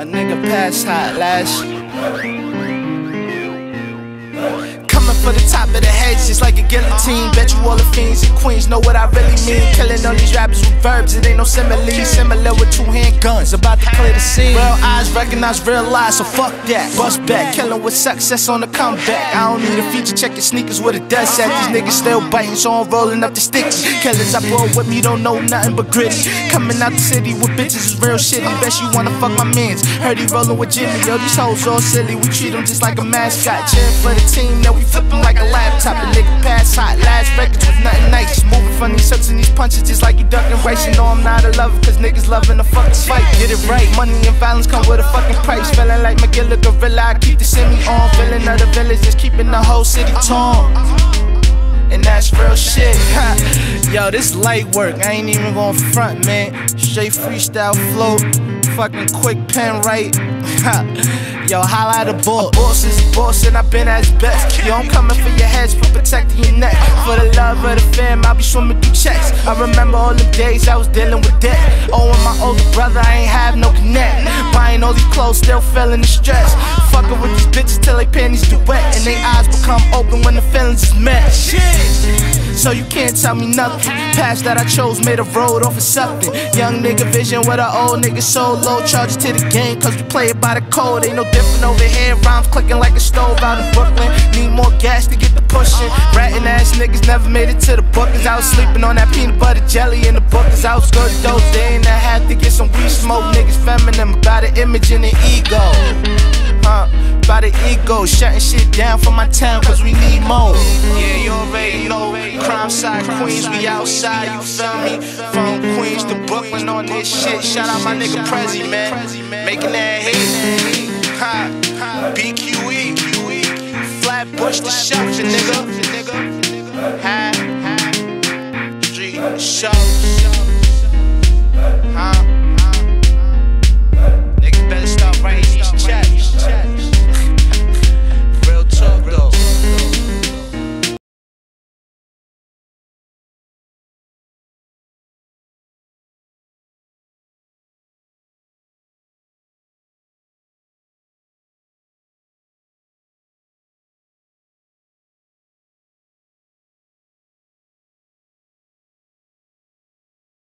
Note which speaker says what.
Speaker 1: A nigga pass hot last. For the top of the heads just like a guillotine. Bet you all the fiends and queens know what I really mean. Killing all these rappers with verbs, it ain't no simile. Similar with two handguns, about to clear the scene. Real eyes recognize real lies, so fuck that. Bust back, killing with success on the comeback. I don't need a feature, check your sneakers with a dust at. These niggas still biting, so I'm rolling up the sticks. Killers I roll with me don't know nothing but gritty. Coming out the city with bitches is real shitty. Bet you wanna fuck my mans. Heard he rolling with Jimmy, yo, these hoes all silly. We treat them just like a mascot. Cheering for the team, now we flip them like a laptop. The nigga pass hot, last records with nothing nice. Moving funny sucks and these punches just like you ducking race. You know I'm not a lover, cause niggas loving the fucking fight. Get it right, money and violence come with a fucking price. Feeling like Magilla Gorilla, I keep the semi on. Feeling of the village, just keeping the whole city torn. And that's real shit. Yo, this light work, I ain't even going front, man. Straight freestyle flow, fucking quick pen right. Yo, at the ball. Boss is boss, and I've been at his best. Yo, I'm coming for your heads, for protecting your neck. For the love of the fam, I'll be swimming through checks. I remember all the days I was dealing with debt. Oh, and my older brother, I ain't have no connect. Buying all these clothes, still feeling the stress. Fucking with these bitches till they panties do wet. And they eyes become open when the feelings is met. So you can't tell me nothing. Past that I chose made a road off of something. Young nigga vision with an old nigga so low. Charges to the game, cause we play it by the code. Ain't no different over here. Rhymes clicking like a stove out in Brooklyn. Need more gas to get the pushing. Ratting ass niggas never made it to the bookers. I was sleeping on that peanut butter jelly in the bookers. I was good those days and I had to get some weed smoke. Niggas feminine about the image and the ego. Huh? By the ego, shutting shit down for my town, cause we need more. Yeah, you already know. Crime Queens, we outside, you feel me? From Queens to Brooklyn on this shit. Shout out my nigga Prezi, man. Making that hit. Ha, BQE. Flatbush the shelter, nigga. Ha, street shelter.